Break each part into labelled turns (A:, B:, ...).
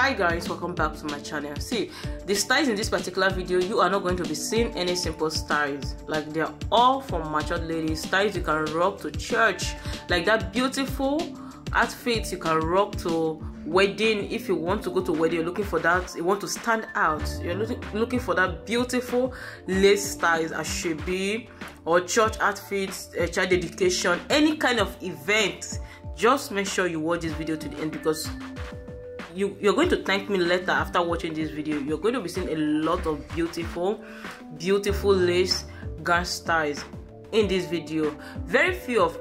A: hi guys welcome back to my channel. See the styles in this particular video you are not going to be seeing any simple styles like they're all from matured ladies styles you can rock to church. Like that beautiful outfits you can rock to wedding if you want to go to wedding you're looking for that you want to stand out. You're looking for that beautiful lace styles asoebi or church outfits uh, child dedication any kind of event. Just make sure you watch this video to the end because you you're going to thank me later after watching this video. You're going to be seeing a lot of beautiful beautiful lace gown styles in this video. Very few of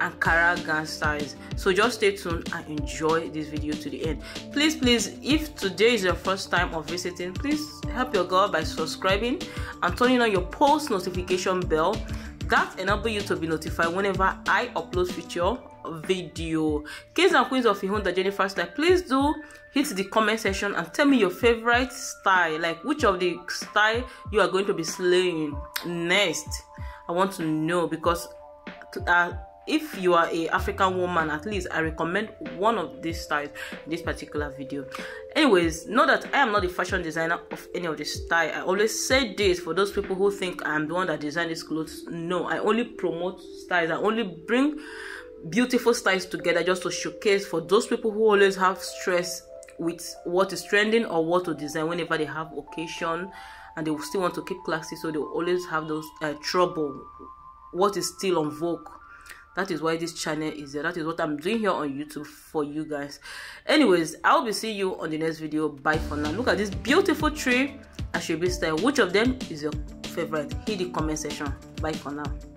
A: ankara gown styles. So just stay tuned and enjoy this video to the end. Please please if today is your first time of visiting please help your girl by subscribing and turning on your post notification bell. That enable you to be notified whenever i upload future video. Kings and queens of Ihunda Jennifer style please do hit the comment section and tell me your favorite style. Like which of the style you are going to be slaying next? I want to know because uh, if you are a african woman at least i recommend one of these styles in this particular video. Anyways know that i am not the fashion designer of any of the style. I always say this for those people who think i'm the one that designed these clothes. No i only promote styles. I only bring beautiful styles together just to showcase for those people who always have stress with what is trending or what to design whenever they have occasion and they still want to keep classy so they always have those uh, trouble. What is still on vogue. That is why this channel is there that is what i'm doing here on youtube for you guys. Anyways i'll be seeing you on the next video. Bye for now. Look at this beautiful tree be style. Which of them is your favorite? Hit the comment section. Bye for now